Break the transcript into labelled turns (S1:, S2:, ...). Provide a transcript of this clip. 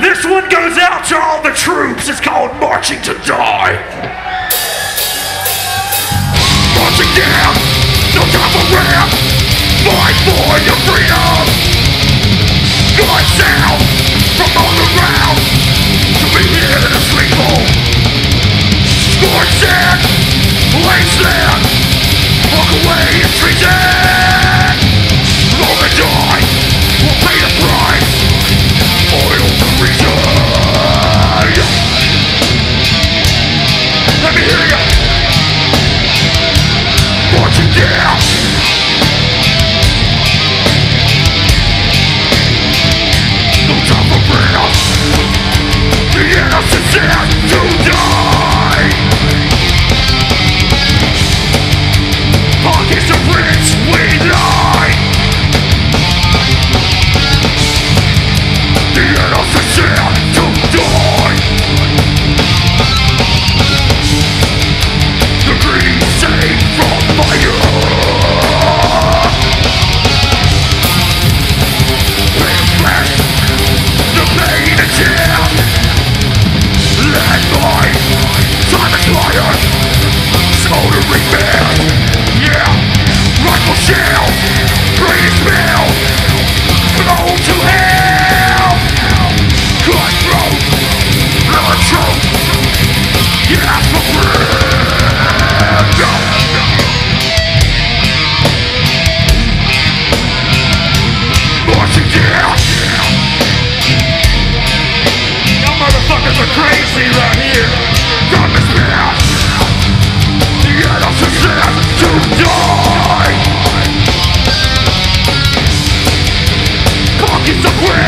S1: This one goes out to all the troops. It's called Marching to Die. Marching down, no time for rap. Fight for your freedom. Guns out from all around to be hidden as lethal. Scorched land, wasteland, walk away and treat Watch your down total man.